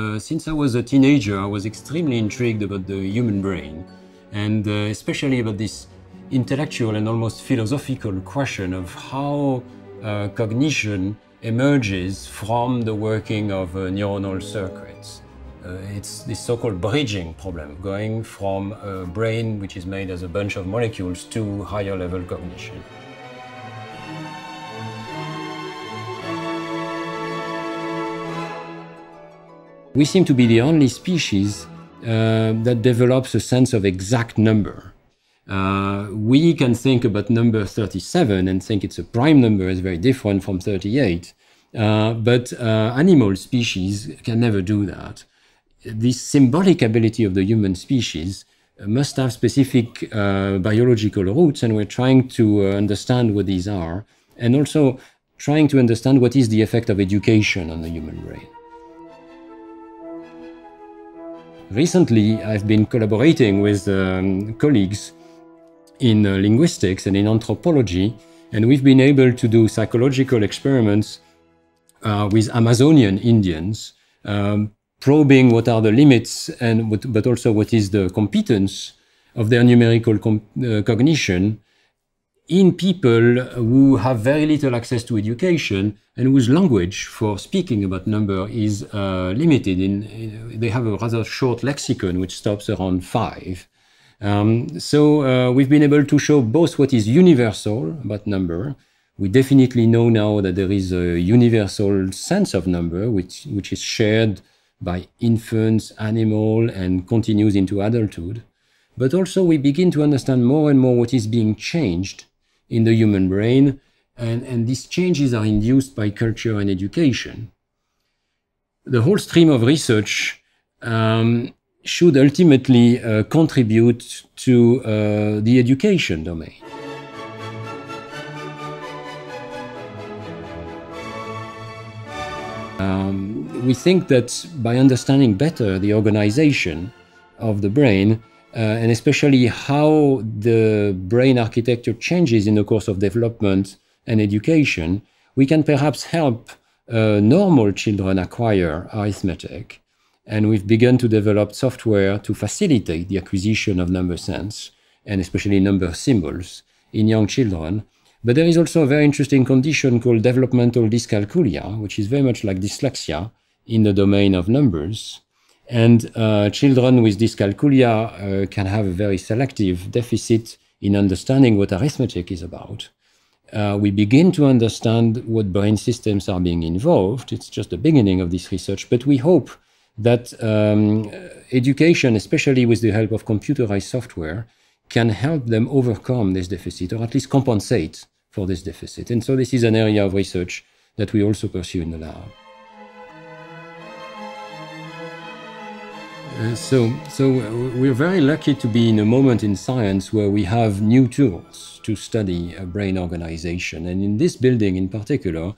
Uh, since I was a teenager, I was extremely intrigued about the human brain, and uh, especially about this intellectual and almost philosophical question of how uh, cognition emerges from the working of uh, neuronal circuits. Uh, it's this so-called bridging problem, going from a brain which is made as a bunch of molecules to higher level cognition. We seem to be the only species uh, that develops a sense of exact number. Uh, we can think about number 37 and think it's a prime number is very different from 38. Uh, but uh, animal species can never do that. This symbolic ability of the human species must have specific uh, biological roots, and we're trying to uh, understand what these are, and also trying to understand what is the effect of education on the human brain. Recently, I've been collaborating with um, colleagues in uh, linguistics and in anthropology, and we've been able to do psychological experiments uh, with Amazonian Indians, um, probing what are the limits and what, but also what is the competence of their numerical uh, cognition in people who have very little access to education and whose language for speaking about number is uh, limited. In, in, they have a rather short lexicon which stops around five. Um, so uh, we've been able to show both what is universal about number. We definitely know now that there is a universal sense of number which, which is shared by infants, animal, and continues into adulthood. But also we begin to understand more and more what is being changed in the human brain, and, and these changes are induced by culture and education. The whole stream of research um, should ultimately uh, contribute to uh, the education domain. Um, we think that by understanding better the organization of the brain, uh, and especially how the brain architecture changes in the course of development and education, we can perhaps help uh, normal children acquire arithmetic. And we've begun to develop software to facilitate the acquisition of number sense, and especially number symbols, in young children. But there is also a very interesting condition called developmental dyscalculia, which is very much like dyslexia in the domain of numbers. And uh, children with dyscalculia uh, can have a very selective deficit in understanding what arithmetic is about. Uh, we begin to understand what brain systems are being involved. It's just the beginning of this research, but we hope that um, education, especially with the help of computerized software, can help them overcome this deficit or at least compensate for this deficit. And so this is an area of research that we also pursue in the lab. Uh, so, so we're very lucky to be in a moment in science where we have new tools to study brain organization. And in this building in particular,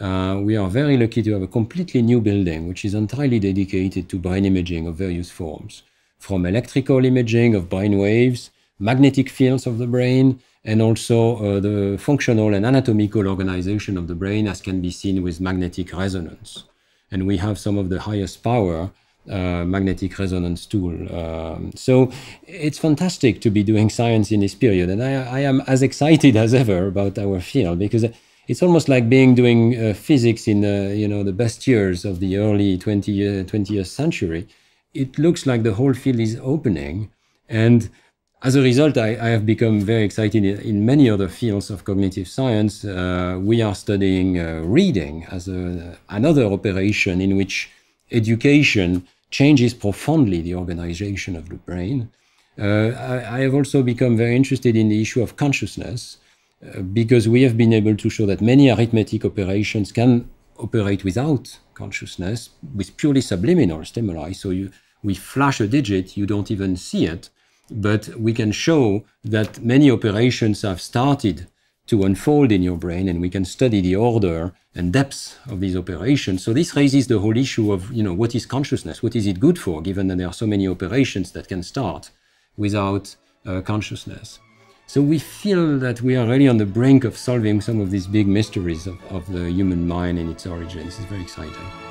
uh, we are very lucky to have a completely new building, which is entirely dedicated to brain imaging of various forms, from electrical imaging of brain waves, magnetic fields of the brain, and also uh, the functional and anatomical organization of the brain, as can be seen with magnetic resonance. And we have some of the highest power uh, magnetic resonance tool. Um, so it's fantastic to be doing science in this period, and I, I, am as excited as ever about our field because it's almost like being doing uh, physics in uh, you know the best years of the early 20, 20th uh, century. It looks like the whole field is opening, and as a result, I, I have become very excited in, many other fields of cognitive science. Uh, we are studying reading as a, another operation in which education changes profoundly the organization of the brain. Uh, I, I, have also become very interested in the issue of consciousness uh, because we have been able to show that many arithmetic operations can operate without consciousness with purely subliminal stimuli. So you, we flash a digit, you don't even see it, but we can show that many operations have started to unfold in your brain and we can study the order and depth of these operations. So this raises the whole issue of, you know, what is consciousness? What is it good for, given that there are so many operations that can start without uh, consciousness? So we feel that we are really on the brink of solving some of these big mysteries of, of the human mind and its origins. It's very exciting.